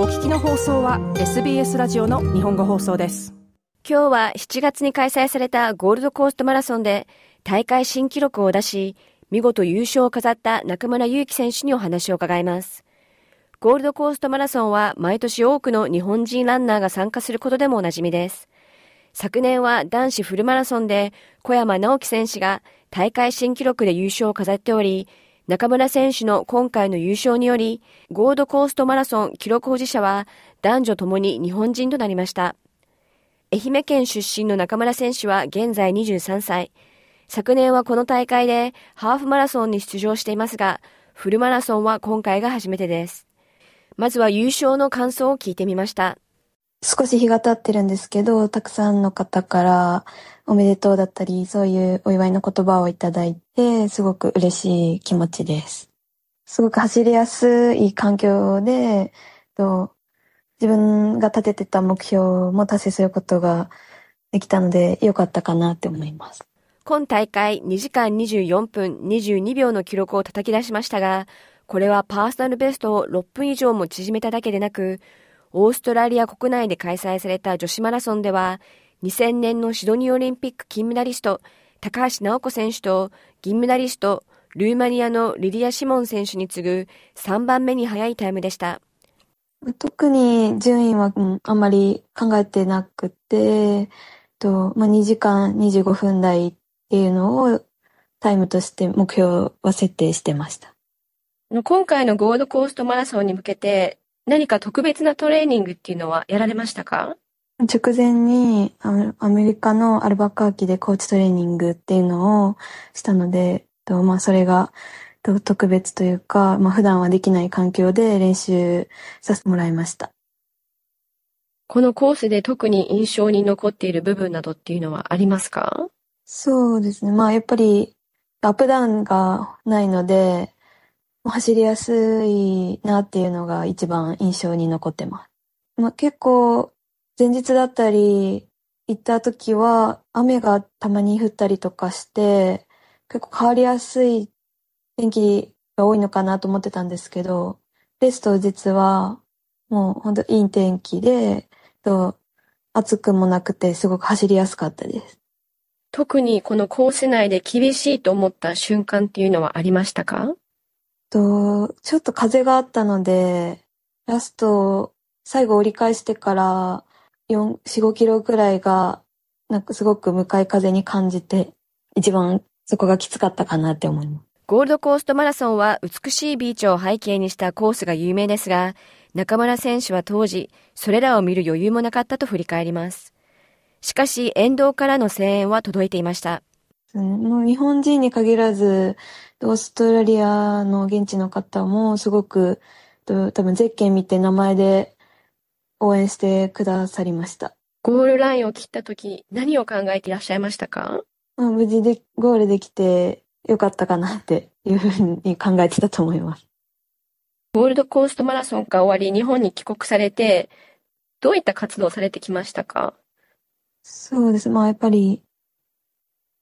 お聞きの放送は SBS ラジオの日本語放送です。今日は7月に開催されたゴールドコーストマラソンで大会新記録を出し見事優勝を飾った中村祐樹選手にお話を伺います。ゴールドコーストマラソンは毎年多くの日本人ランナーが参加することでもおなじみです。昨年は男子フルマラソンで小山直樹選手が大会新記録で優勝を飾っており、中村選手の今回の優勝により、ゴールドコーストマラソン記録保持者は男女ともに日本人となりました。愛媛県出身の中村選手は現在23歳。昨年はこの大会でハーフマラソンに出場していますが、フルマラソンは今回が初めてです。まずは優勝の感想を聞いてみました。少し日が経ってるんですけど、たくさんの方からおめでとうだったり、そういうお祝いの言葉をいただいて、すごく嬉しい気持ちです。すごく走りやすい環境で、と自分が立ててた目標も達成することができたので、良かったかなって思います。今大会2時間24分22秒の記録を叩き出しましたが、これはパーソナルベストを6分以上も縮めただけでなく、オーストラリア国内で開催された女子マラソンでは、2000年のシドニーオリンピック金メダリスト、高橋直子選手と銀メダリスト、ルーマニアのリディア・シモン選手に次ぐ3番目に速いタイムでした。特に順位は、うん、あんまり考えてなくて、とまあ、2時間25分台っていうのをタイムとして目標は設定してました。今回のゴールドコーストマラソンに向けて何か特別なトレーニングっていうのはやられましたか？直前にアメリカのアルバカーキでコーチトレーニングっていうのをしたので、まあそれが特別というか、まあ普段はできない環境で練習させてもらいました。このコースで特に印象に残っている部分などっていうのはありますか？そうですね。まあやっぱりアップダウンがないので、走りやすいなっていうのが一番印象に残ってます。まあ、結構前日だったり行った時は雨がたまに降ったりとかして結構変わりやすい天気が多いのかなと思ってたんですけど、レース当日はもう本当いい天気で、と暑くもなくてすごく走りやすかったです。特にこのコース内で厳しいと思った瞬間っていうのはありましたか？と、ちょっと風があったので、ラスト、最後折り返してから4、4、5キロくらいが、なんかすごく向かい風に感じて、一番そこがきつかったかなって思います。ゴールドコーストマラソンは美しいビーチを背景にしたコースが有名ですが、中村選手は当時、それらを見る余裕もなかったと振り返ります。しかし、沿道からの声援は届いていました。もう日本人に限らず、オーストラリアの現地の方もすごく、多分ゼッケン見て名前で応援してくださりました。ゴールラインを切った時、何を考えていらっしゃいましたか？まあ、無事でゴールできてよかったかなっていうふうに考えてたと思います。ゴールドコーストマラソンが終わり、日本に帰国されて、どういった活動をされてきましたか？そうです。まあやっぱり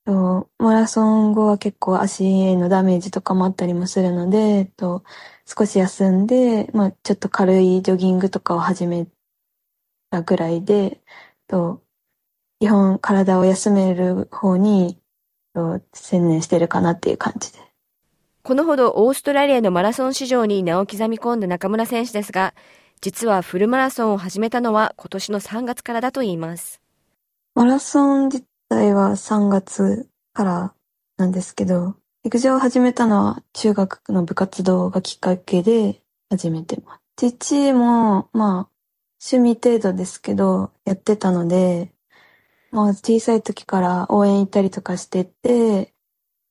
と、マラソン後は結構足へのダメージとかもあったりもするので、えっと、少し休んで、まあ、ちょっと軽いジョギングとかを始めたぐらいで、と、基本体を休める方に、と、専念してるかなっていう感じで。このほどオーストラリアのマラソン市場に名を刻み込んだ中村選手ですが、実はフルマラソンを始めたのは今年の3月からだといいます。マラソン自体は3月からなんですけど、陸上を始めたのは中学の部活動がきっかけで始めてます。父も、まあ、趣味程度ですけど、やってたので、まあ、小さい時から応援行ったりとかしてて、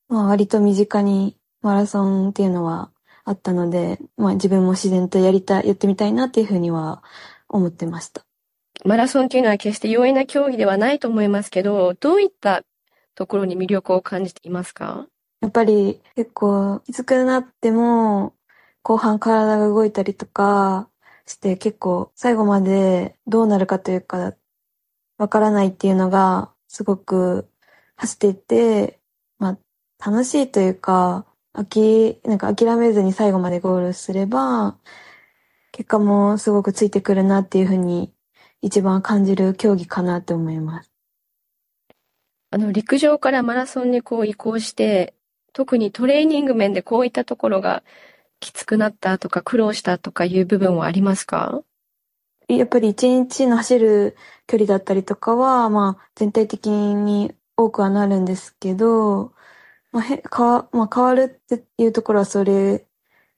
まあ、割と身近にマラソンっていうのはあったので、まあ、自分も自然とやりたい、やってみたいなっていうふうには思ってました。マラソンっていうのは決して容易な競技ではないと思いますけど、どういったところに魅力を感じていますか？やっぱり結構きつくなっても、後半体が動いたりとかして結構最後までどうなるかというか、わからないっていうのがすごく走っていて、まあ楽しいというか、飽き、なんか諦めずに最後までゴールすれば、結果もすごくついてくるなっていうふうに一番感じる競技かなって思います。あの、陸上からマラソンにこう移行して、特にトレーニング面でこういったところがきつくなったとか苦労したとかいう部分はありますか？やっぱり一日の走る距離だったりとかは、まあ全体的に多くはなるんですけど、まあ、へかまあ、変わるっていうところはそれ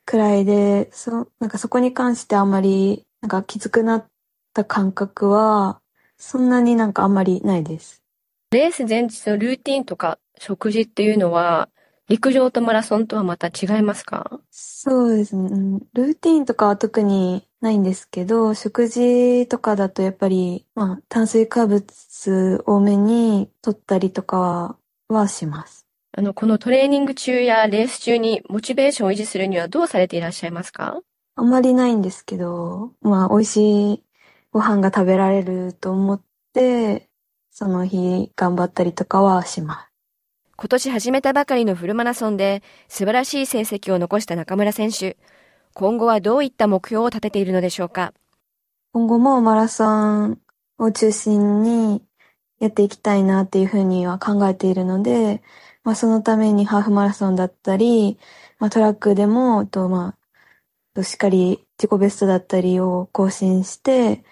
くらいで、そ、なんかそこに関してあんまり、なんかきつくなった感覚は、そんなになんかあんまりないです。レース前日のルーティンとか食事っていうのは、陸上とマラソンとはまた違いますか？そうですね。ルーティンとかは特にないんですけど、食事とかだとやっぱり、まあ、炭水化物多めに取ったりとかはします。あの、このトレーニング中やレース中にモチベーションを維持するにはどうされていらっしゃいますか？あんまりないんですけど、まあ、美味しいご飯が食べられると思って、その日頑張ったりとかはします。今年始めたばかりのフルマラソンで素晴らしい成績を残した中村選手。今後はどういった目標を立てているのでしょうか？今後もマラソンを中心にやっていきたいなっていうふうには考えているので、まあそのためにハーフマラソンだったり、まあトラックでも、とまあ、しっかり自己ベストだったりを更新して、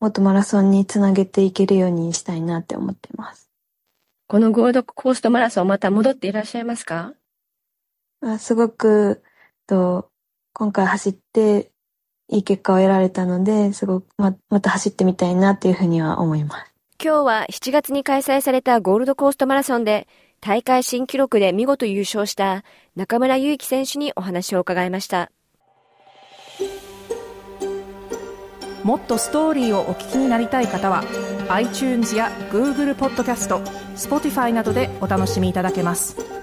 もっとマラソンにつなげていけるようにしたいなって思ってます。このゴールドコーストマラソンまた戻っていらっしゃいますか？あすごく、と、今回走っていい結果を得られたので、すごくままた走ってみたいなっていうふうには思います。今日は7月に開催されたゴールドコーストマラソンで大会新記録で見事優勝した中村祐希選手にお話を伺いました。もっとストーリーをお聞きになりたい方は iTunes や Google ポッドキャスト Spotify などでお楽しみいただけます。